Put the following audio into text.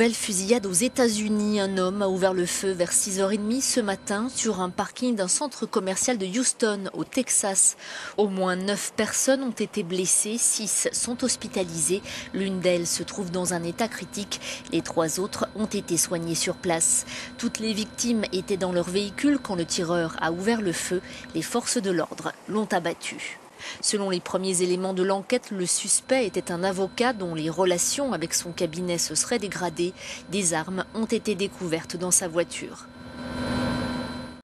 Nouvelle fusillade aux États-Unis. Un homme a ouvert le feu vers 6h30 ce matin sur un parking d'un centre commercial de Houston, au Texas. Au moins 9 personnes ont été blessées, 6 sont hospitalisées. L'une d'elles se trouve dans un état critique. Les trois autres ont été soignées sur place. Toutes les victimes étaient dans leur véhicule quand le tireur a ouvert le feu. Les forces de l'ordre l'ont abattu. Selon les premiers éléments de l'enquête, le suspect était un avocat dont les relations avec son cabinet se seraient dégradées. Des armes ont été découvertes dans sa voiture.